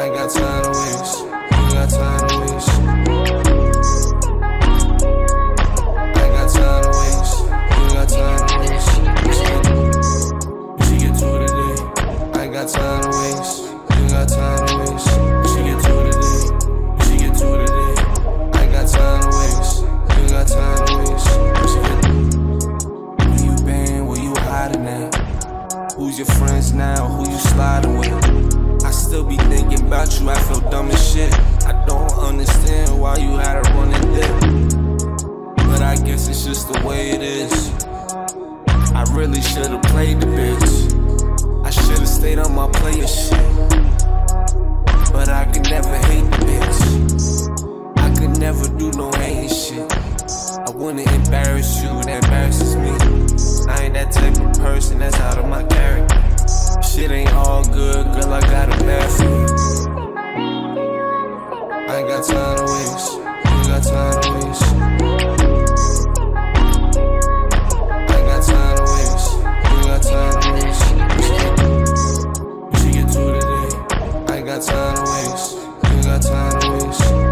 I ain't got time to waste. You got time to waste. I ain't got time to waste. You got time to waste. She get to it today. I got time to waste. You got time to waste. She get to it today. She get to it today. I got time to waste. You got time to waste. Where you been? Where you hiding at? Who's your friends now? Who you? Is. I really should've played the bitch. I should've stayed on my player shit. But I could never hate the bitch. I could never do no hating shit. I wouldn't embarrass you, that embarrasses me. I ain't that type of person time to waste. You got time to waste.